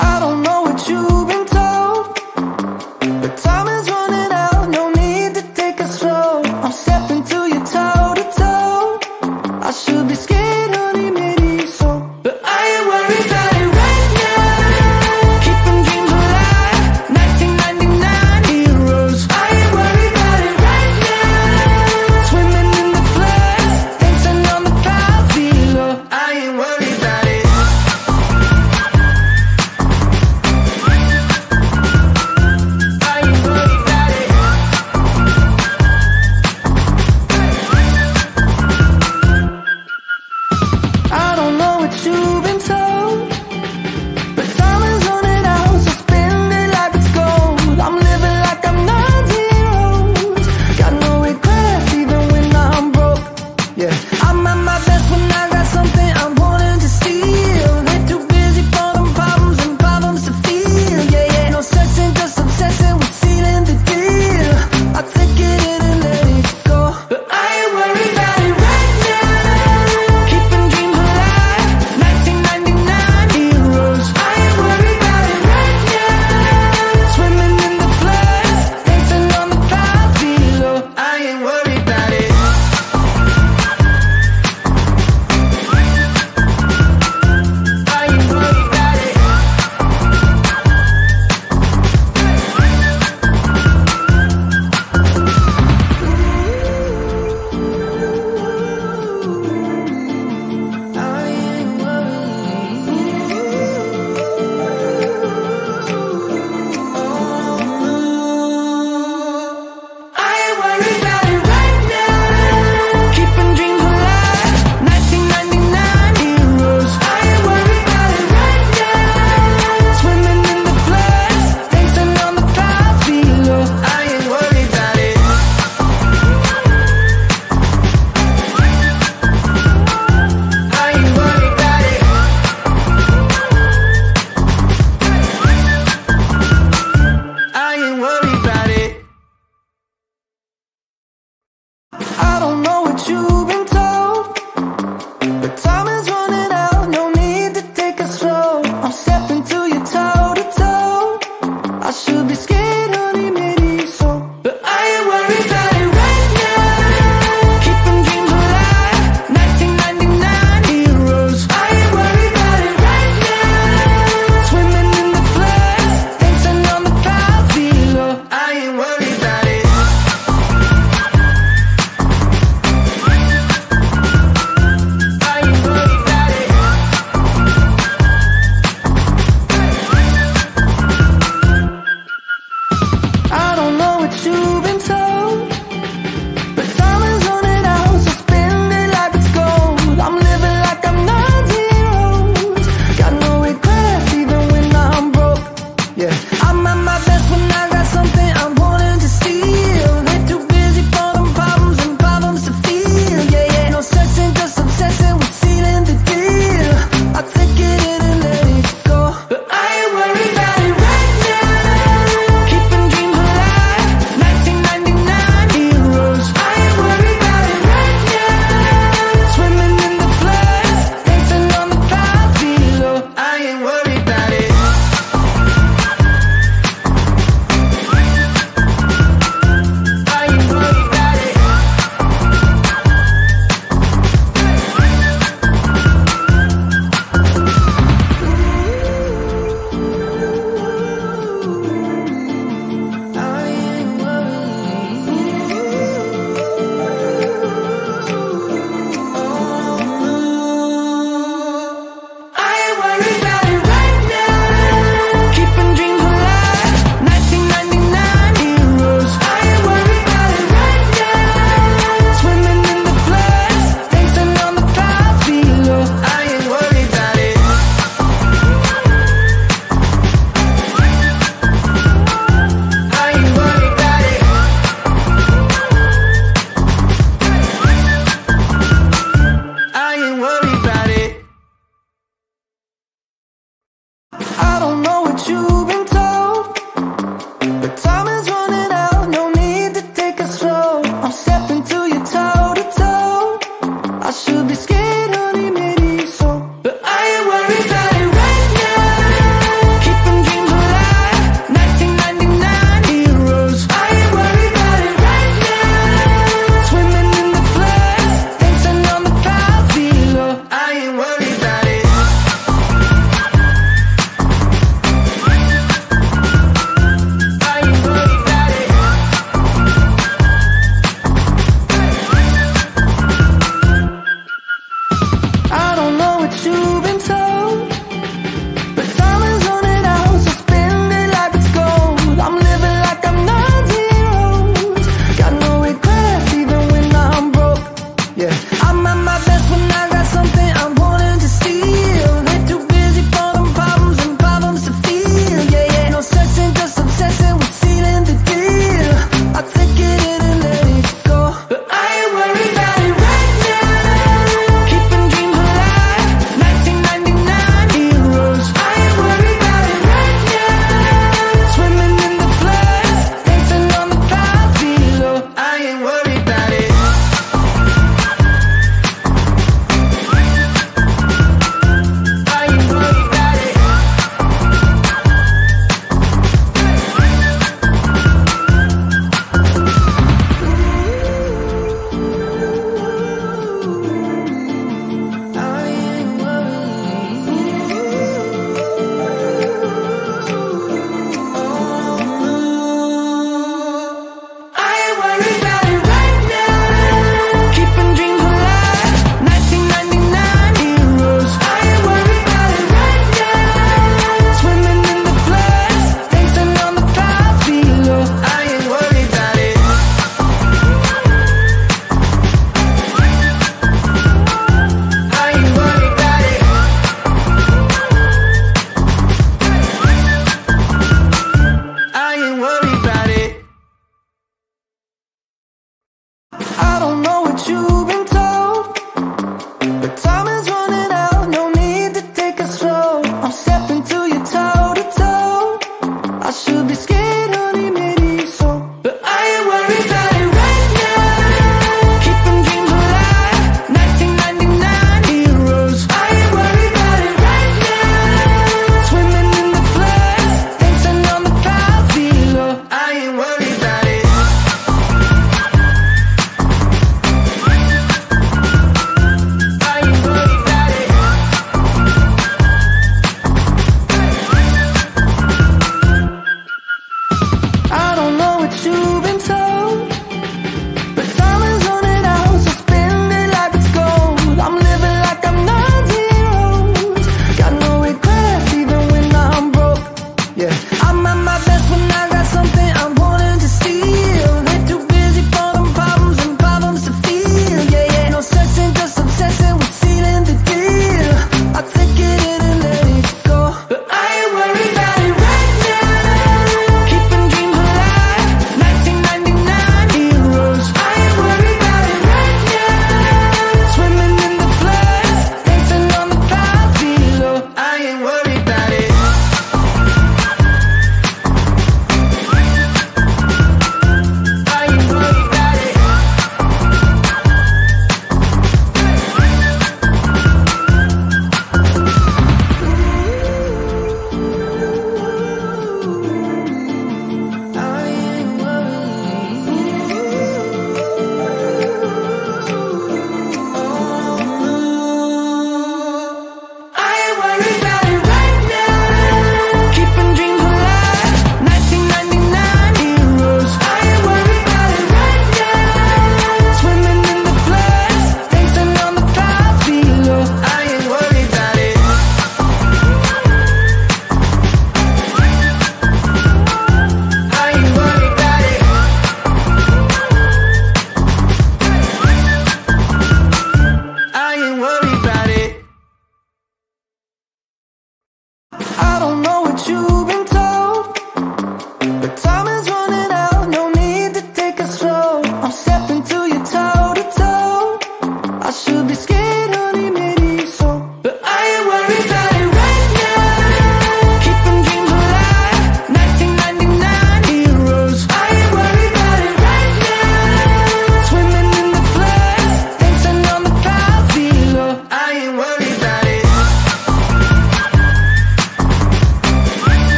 I don't know